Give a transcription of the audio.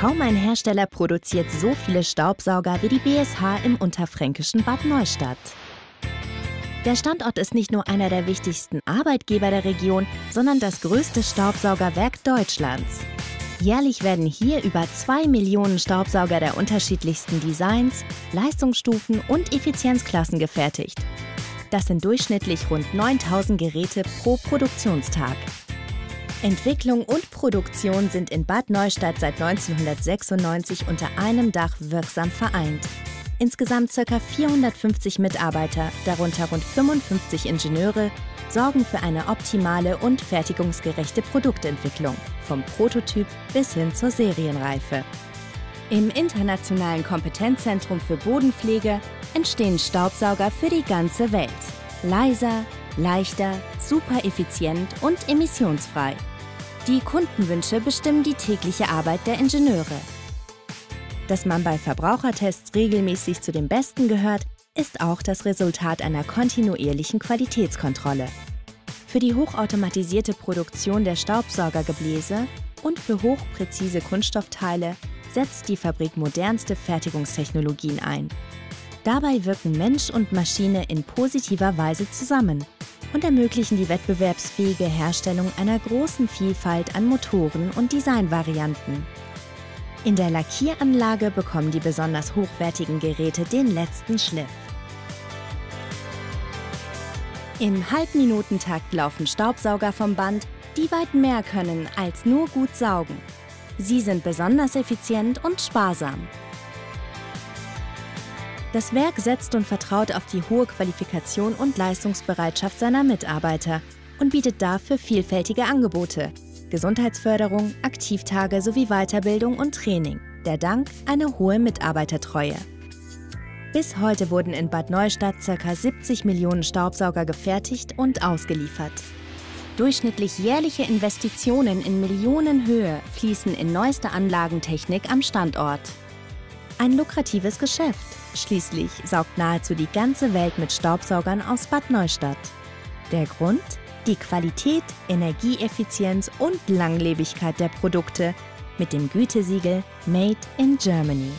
Kaum ein Hersteller produziert so viele Staubsauger wie die BSH im unterfränkischen Bad Neustadt. Der Standort ist nicht nur einer der wichtigsten Arbeitgeber der Region, sondern das größte Staubsaugerwerk Deutschlands. Jährlich werden hier über 2 Millionen Staubsauger der unterschiedlichsten Designs, Leistungsstufen und Effizienzklassen gefertigt. Das sind durchschnittlich rund 9000 Geräte pro Produktionstag. Entwicklung und Produktion sind in Bad Neustadt seit 1996 unter einem Dach wirksam vereint. Insgesamt ca. 450 Mitarbeiter, darunter rund 55 Ingenieure, sorgen für eine optimale und fertigungsgerechte Produktentwicklung, vom Prototyp bis hin zur Serienreife. Im Internationalen Kompetenzzentrum für Bodenpflege entstehen Staubsauger für die ganze Welt. Leiser, leichter, super effizient und emissionsfrei. Die Kundenwünsche bestimmen die tägliche Arbeit der Ingenieure. Dass man bei Verbrauchertests regelmäßig zu den Besten gehört, ist auch das Resultat einer kontinuierlichen Qualitätskontrolle. Für die hochautomatisierte Produktion der Staubsaugergebläse und für hochpräzise Kunststoffteile setzt die Fabrik modernste Fertigungstechnologien ein. Dabei wirken Mensch und Maschine in positiver Weise zusammen und ermöglichen die wettbewerbsfähige Herstellung einer großen Vielfalt an Motoren und Designvarianten. In der Lackieranlage bekommen die besonders hochwertigen Geräte den letzten Schliff. Im Halbminutentakt laufen Staubsauger vom Band, die weit mehr können als nur gut saugen. Sie sind besonders effizient und sparsam. Das Werk setzt und vertraut auf die hohe Qualifikation und Leistungsbereitschaft seiner Mitarbeiter und bietet dafür vielfältige Angebote, Gesundheitsförderung, Aktivtage sowie Weiterbildung und Training. Der Dank eine hohe Mitarbeitertreue. Bis heute wurden in Bad Neustadt ca. 70 Millionen Staubsauger gefertigt und ausgeliefert. Durchschnittlich jährliche Investitionen in Millionenhöhe fließen in neueste Anlagentechnik am Standort. Ein lukratives Geschäft. Schließlich saugt nahezu die ganze Welt mit Staubsaugern aus Bad Neustadt. Der Grund? Die Qualität, Energieeffizienz und Langlebigkeit der Produkte mit dem Gütesiegel Made in Germany.